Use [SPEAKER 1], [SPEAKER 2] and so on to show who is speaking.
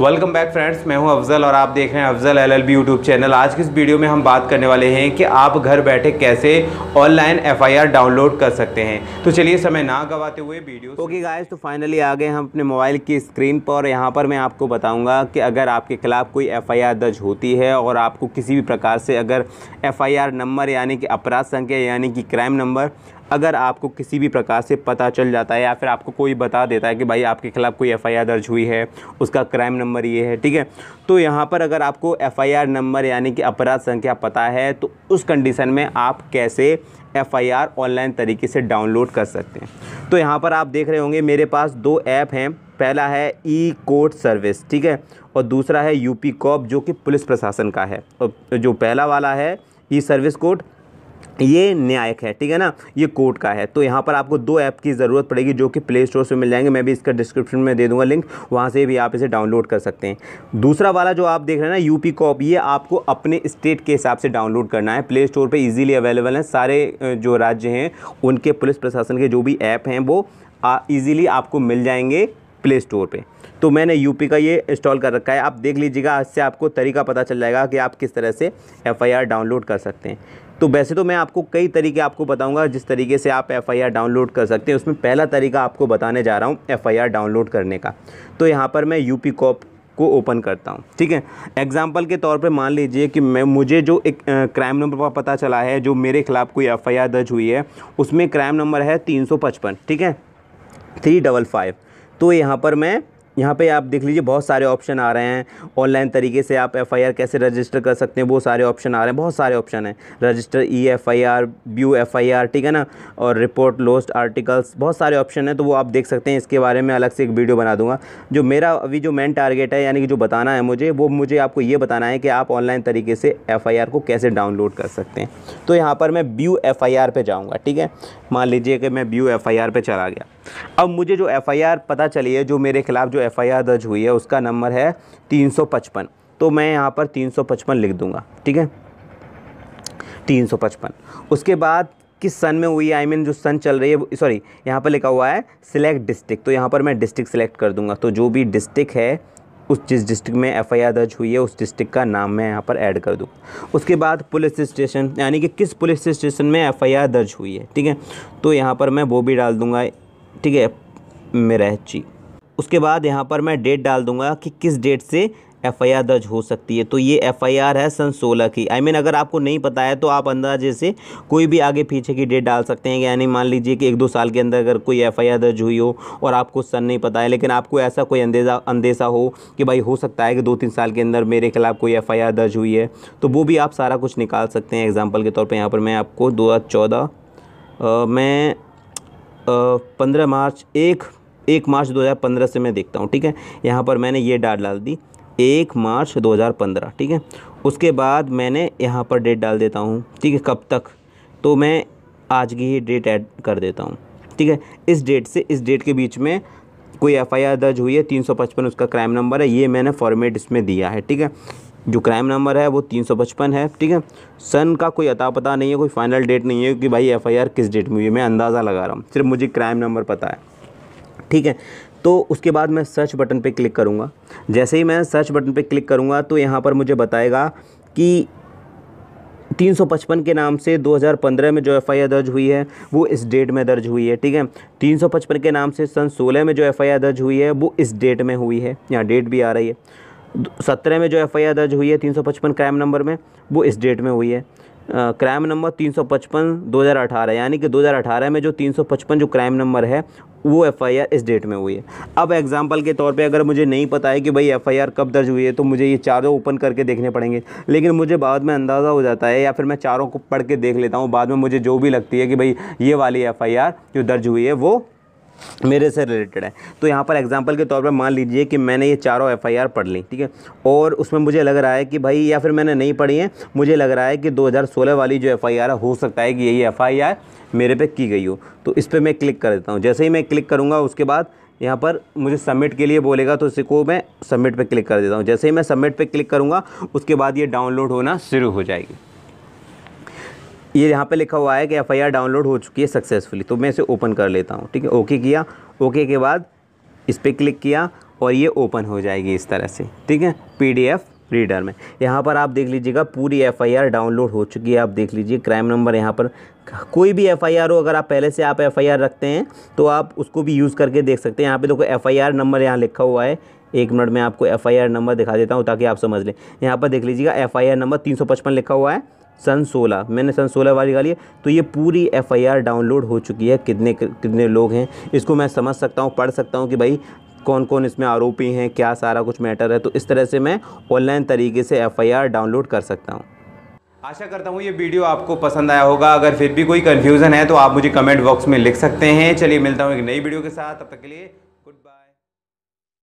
[SPEAKER 1] Welcome back friends मैं हूँ अफजल और आप देख रहे हैं Afzal L L YouTube channel आज की इस वीडियो में हम बात करने वाले हैं कि आप घर बैठे कैसे ऑनलाइन एफआईआर डाउनलोड कर सकते हैं। तो चलिए समय ना गवाते हुए वीडियो
[SPEAKER 2] ओके गाइस तो फाइनली आ गए हम अपने मोबाइल की स्क्रीन पर यहाँ पर मैं आपको बताऊँगा कि अगर आपके खिलाफ़ कोई एफआईआर दर्ज होती है और आपको किसी भी प्रकार से अगर एफआईआर नंबर यानी कि अपराध संख्या यानी कि क्राइम नंबर अगर आपको किसी भी प्रकार से पता चल जाता है या फिर आपको कोई बता देता है कि भाई आपके खिलाफ़ कोई एफ़आईआर दर्ज हुई है, उसका क्राइम नंबर ये है, ठीक है? तो यहाँ पर अगर आपको एफ़आईआर नंबर यानी कि अपराध संख्या पता है तो उस कंडीशन में आप कैसे एफ़आईआर ऑनलाइन तरीके से डाउनलोड कर सकते हैं। तो यहाँ पर आप देख रहे होंगे, मेरे पास दो ऐप हैं। पहला है ई कोर्ट सर्विस, ठीक है? और दूसरा है यूपी कॉप, जो कि पुलिस प्रशासन का है। और जो पहला वाला है ई सर्विस कोड ये न्यायिक है, ठीक है ना? ये कोर्ट का है। तो यहाँ पर आपको दो ऐप की ज़रूरत पड़ेगी जो कि प्ले स्टोर से मिल जाएँगे। मैं भी इसका डिस्क्रिप्शन में दे दूँगा लिंक, वहाँ से भी आप इसे डाउनलोड कर सकते हैं। दूसरा वाला जो आप देख रहे हैं ना, यूपी कॉप, ये आपको अपने स्टेट के हिसाब से डाउनलोड करना है। प्ले स्टोर पर ईजिली अवेलेबल हैं। सारे जो राज्य हैं, उनके पुलिस प्रशासन के जो भी ऐप हैं, वो ईज़िली आपको मिल जाएँगे प्ले स्टोर पर तो मैंने यूपी का ये इंस्टॉल कर रखा है। आप देख लीजिएगा, इससे आपको तरीका पता चल जाएगा कि आप किस तरह से एफआईआर डाउनलोड कर सकते हैं। तो वैसे तो मैं आपको कई तरीके आपको बताऊँगा, जिस तरीके से आप एफआईआर डाउनलोड कर सकते हैं। उसमें पहला तरीका आपको बताने जा रहा हूँ एफआईआर डाउनलोड करने का। तो यहाँ पर मैं यूपी कॉप को ओपन करता हूँ, ठीक है? एग्ज़ाम्पल के तौर पे मान लीजिए कि मैं, मुझे जो एक क्राइम नंबर पता चला है, जो मेरे खिलाफ़ कोई एफआईआर दर्ज हुई है, उसमें क्राइम नंबर है तीन सौ पचपन, ठीक है? Three double five. तो यहाँ पर मैं यहाँ पे आप देख लीजिए, बहुत सारे ऑप्शन आ रहे हैं। ऑनलाइन तरीके से आप एफआईआर कैसे रजिस्टर कर सकते हैं, वो सारे ऑप्शन आ रहे हैं। बहुत सारे ऑप्शन हैं। Register E FIR view FIR, ठीक है ना? और रिपोर्ट, लोस्ट आर्टिकल्स, बहुत सारे ऑप्शन हैं तो वो आप देख सकते हैं। इसके बारे में अलग से एक वीडियो बना दूँगा। जो मेरा अभी जो मेन टारगेट है, यानी कि जो बताना है मुझे, वो मुझे आपको ये बताना है कि आप ऑनलाइन तरीके से एफआईआर को कैसे डाउनलोड कर सकते हैं। तो यहाँ पर मैं व्यू एफ़ पर जाऊँगा, ठीक है? मान लीजिए कि मैं व्यू एफ़ पर चला गया। अब मुझे जो एफ़आईआर पता चली है, जो मेरे ख़िलाफ़ जो एफ़आईआर दर्ज हुई है उसका नंबर है 355 तो मैं यहाँ पर 355 लिख दूँगा ठीक है? 355 उसके बाद किस सन में हुई आई I मीन mean, जो सन चल रही है सॉरी यहाँ पर लिखा हुआ है सिलेक्ट डिस्ट्रिक्ट तो यहाँ पर मैं डिस्ट्रिक्ट सेलेक्ट कर दूँगा। तो जो भी डिस्ट्रिक्ट है उस जिस डिस्ट्रिक्ट में एफआईआर दर्ज हुई है उस डिस्ट्रिक्ट का नाम मैं यहाँ पर ऐड कर दूँ। उसके बाद पुलिस स्टेशन यानी कि किस पुलिस स्टेशन में एफआईआर दर्ज हुई है ठीक है? तो यहाँ पर मैं वो भी डाल दूँगा ठीक है मेरहची उसके बाद यहाँ पर मैं डेट डाल दूँगा कि किस डेट से एफ़आईआर दर्ज हो सकती है। तो ये एफ़आईआर है सन सोलह की। आई I मीन mean, अगर आपको नहीं पता है तो आप अंदाजे से कोई भी आगे पीछे की डेट डाल सकते हैं। यानी मान लीजिए कि एक दो साल के अंदर अगर कोई एफ़आईआर दर्ज हुई हो और आपको सन नहीं पता है लेकिन आपको ऐसा कोई अंदेजा अंदेशा हो कि भाई हो सकता है कि दो तीन साल के अंदर मेरे खिलाफ़ कोई एफआईआर दर्ज हुई है तो वो भी आप सारा कुछ निकाल सकते हैं। एग्ज़ाम्पल के तौर पर यहाँ पर मैं आपको दो हज़ार चौदह मैं पंद्रह मार्च एक एक मार्च 2015 से मैं देखता हूँ, ठीक है? यहाँ पर मैंने ये डाट डाल दी, एक मार्च 2015 ठीक है? उसके बाद मैंने यहाँ पर डेट डाल देता हूँ, ठीक है? कब तक? तो मैं आज की ही डेट ऐड कर देता हूँ, ठीक है? इस डेट से, इस डेट के बीच में कोई एफआईआर दर्ज हुई है 355 उसका क्राइम नंबर है, ये मैंने फॉर्मेट इसमें दिया है, ठीक है? जो क्राइम नंबर है वो तीन सौ पचपन है, ठीक है? सन का कोई अता पता नहीं है, कोई फाइनल डेट नहीं है कि भाई एफआईआर किस डेट में हुई है, मैं अंदाज़ा लगा रहा हूँ, सिर्फ़ मुझे क्राइम नंबर पता है। ठीक है? तो उसके बाद मैं सर्च बटन पे क्लिक करूँगा। जैसे ही मैं सर्च बटन पे क्लिक करूँगा तो यहाँ पर मुझे बताएगा कि 355 के नाम से 2015 में जो एफ़आईआर दर्ज हुई है, वो इस डेट में दर्ज हुई है, ठीक है? 355 के नाम से सन 16 में जो एफ़आईआर दर्ज हुई है, वो इस डेट में हुई है। यहाँ डेट भी आ रही है। सत्रह में जो एफआईआर दर्ज हुई है, तीन सौ पचपन क्राइम नंबर में, वो इस डेट में हुई है। क्राइम नंबर तीन सौ पचपन दो हज़ार अठारह, यानी कि दो हज़ार अठारह में जो तीन सौ पचपन जो क्राइम नंबर है वो एफआईआर इस डेट में हुई है। अब एग्जांपल के तौर पे अगर मुझे नहीं पता है कि भाई एफआईआर कब दर्ज हुई है तो मुझे ये चारों ओपन करके देखने पड़ेंगे। लेकिन मुझे बाद में अंदाज़ा हो जाता है या फिर मैं चारों को पढ़ के देख लेता हूँ, बाद में मुझे जो भी लगती है कि भाई ये वाली एफआईआर जो दर्ज हुई है, वो मेरे से रिलेटेड है। तो यहाँ पर एग्जांपल के तौर पर मान लीजिए कि मैंने ये चारों एफआईआर पढ़ ली, ठीक है? और उसमें मुझे लग रहा है कि भाई या फिर मैंने नहीं पढ़ी है, मुझे लग रहा है कि 2016 वाली जो एफआईआर है हो सकता है कि यही एफआईआर मेरे पे की गई हो। तो इस पर मैं क्लिक कर देता हूँ। जैसे ही मैं क्लिक करूँगा, उसके बाद यहाँ पर मुझे सबमिट के लिए बोलेगा तो इसी को मैं सबमिट पर क्लिक कर देता हूँ। जैसे ही मैं सबमिट पर क्लिक करूँगा, उसके बाद ये डाउनलोड होना शुरू हो जाएगी। ये यहाँ पे लिखा हुआ है कि एफआईआर डाउनलोड हो चुकी है सक्सेसफुली तो मैं इसे ओपन कर लेता हूँ, ठीक है? ओके किया। ओके के बाद इस पर क्लिक किया और ये ओपन हो जाएगी इस तरह से, ठीक है? पीडीएफ रीडर में। यहाँ पर आप देख लीजिएगा, पूरी एफआईआर डाउनलोड हो चुकी है। आप देख लीजिए क्राइम नंबर यहाँ पर कोई भी एफआईआर हो, अगर आप पहले से आप एफआईआर रखते हैं तो आप उसको भी यूज़ करके देख सकते हैं। यहाँ पे देखो एफआईआर नंबर यहाँ लिखा हुआ है। एक मिनट में आपको एफआईआर नंबर दिखा देता हूँ ताकि आप समझ लें। यहाँ पर देख लीजिएगा एफआईआर नंबर तीन सौ पचपन लिखा हुआ है। सन सोलह, मैंने सन सोलह वाली गाली है तो ये पूरी एफआईआर डाउनलोड हो चुकी है, कितने कितने लोग हैं। इसको मैं समझ सकता हूँ, पढ़ सकता हूँ कि भाई कौन कौन इसमें आरोपी हैं, क्या सारा कुछ मैटर है तो इस तरह से मैं ऑनलाइन तरीके से एफआईआर डाउनलोड कर सकता हूँ।
[SPEAKER 1] आशा करता हूँ ये वीडियो आपको पसंद आया होगा। अगर फिर भी कोई कन्फ्यूज़न है तो आप मुझे कमेंट बॉक्स में लिख सकते हैं। चलिए, मिलता हूँ एक नई वीडियो के साथ। तब तक के लिए